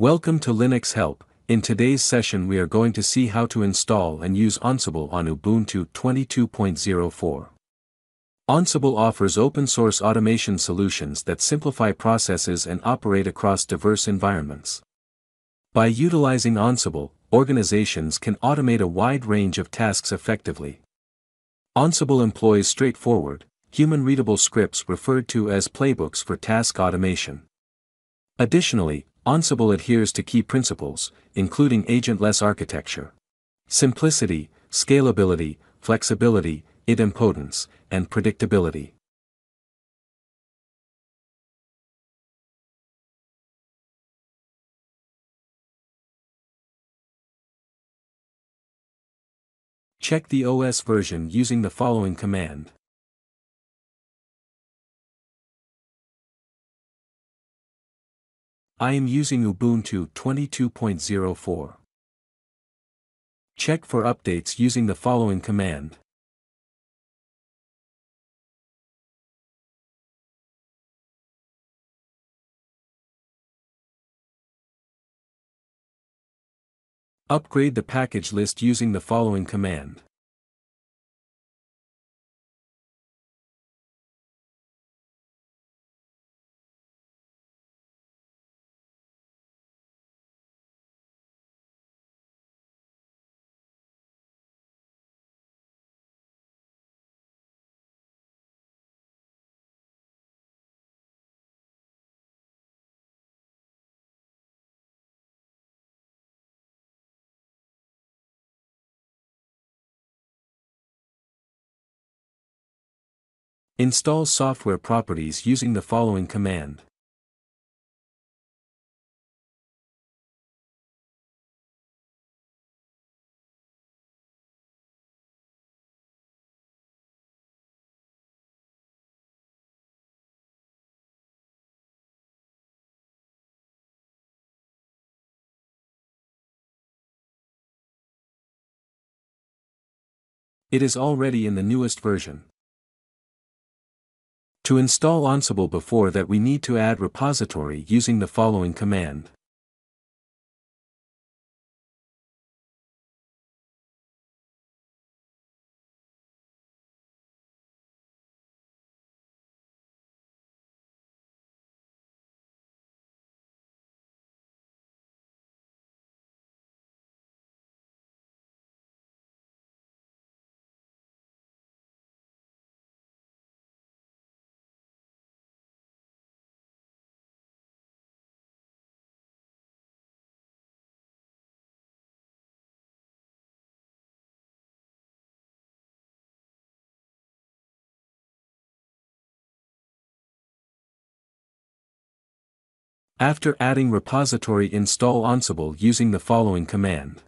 Welcome to Linux Help. In today's session we are going to see how to install and use Ansible on Ubuntu 22.04. Ansible offers open-source automation solutions that simplify processes and operate across diverse environments. By utilizing Ansible, organizations can automate a wide range of tasks effectively. Ansible employs straightforward, human-readable scripts referred to as playbooks for task automation. Additionally, Ansible adheres to key principles, including agentless architecture. Simplicity, scalability, flexibility, idempotence, and predictability. Check the OS version using the following command. I am using Ubuntu 22.04. Check for updates using the following command. Upgrade the package list using the following command. Install software properties using the following command. It is already in the newest version. To install Ansible before that we need to add repository using the following command. After adding repository install Ansible using the following command.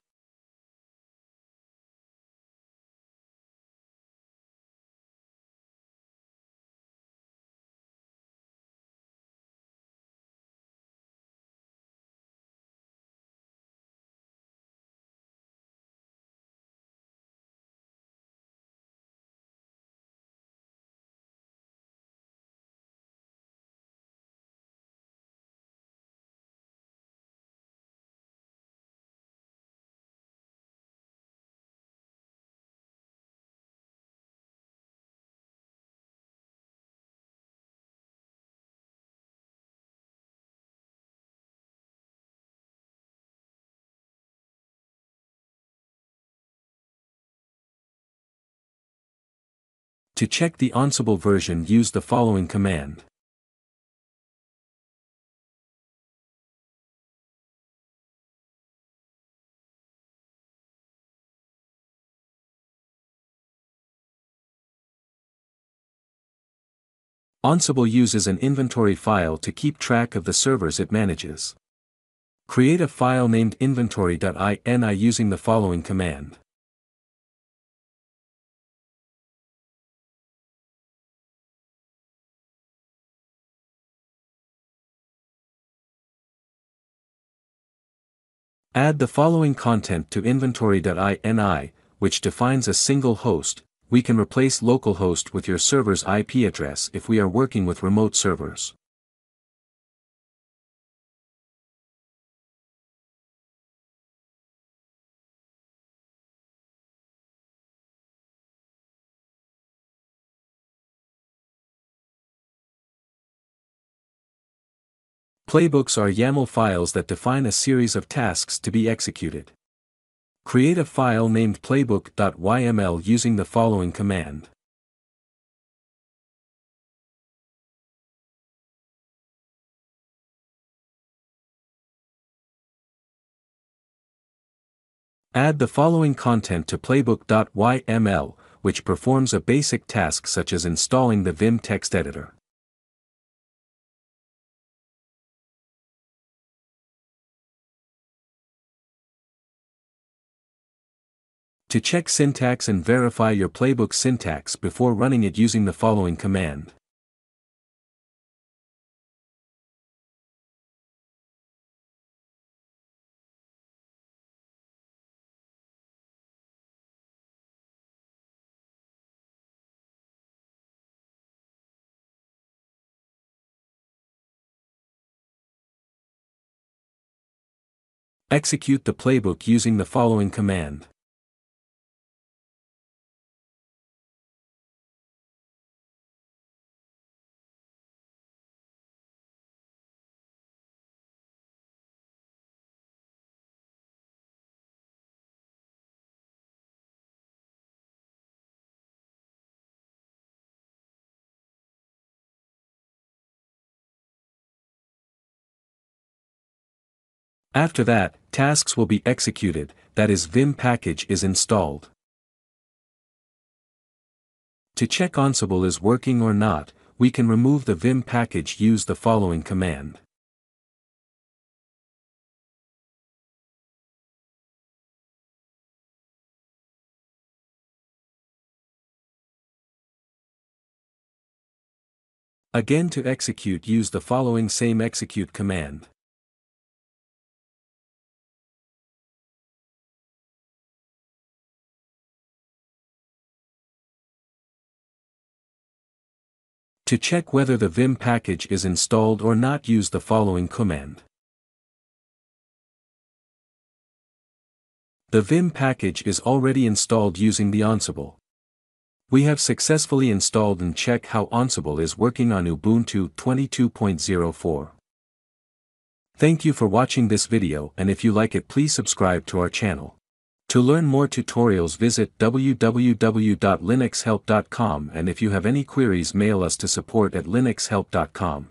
To check the Ansible version use the following command. Ansible uses an inventory file to keep track of the servers it manages. Create a file named inventory.ini using the following command. Add the following content to inventory.ini, which defines a single host, we can replace localhost with your server's IP address if we are working with remote servers. Playbooks are YAML files that define a series of tasks to be executed. Create a file named playbook.yml using the following command. Add the following content to playbook.yml, which performs a basic task such as installing the Vim text editor. To check syntax and verify your playbook syntax before running it using the following command. Execute the playbook using the following command. After that, tasks will be executed, that is Vim package is installed. To check Ansible is working or not, we can remove the Vim package use the following command. Again to execute use the following same execute command. To check whether the Vim package is installed or not use the following command. The Vim package is already installed using the Ansible. We have successfully installed and check how Ansible is working on Ubuntu 22.04. Thank you for watching this video and if you like it please subscribe to our channel. To learn more tutorials visit www.linuxhelp.com and if you have any queries mail us to support at linuxhelp.com.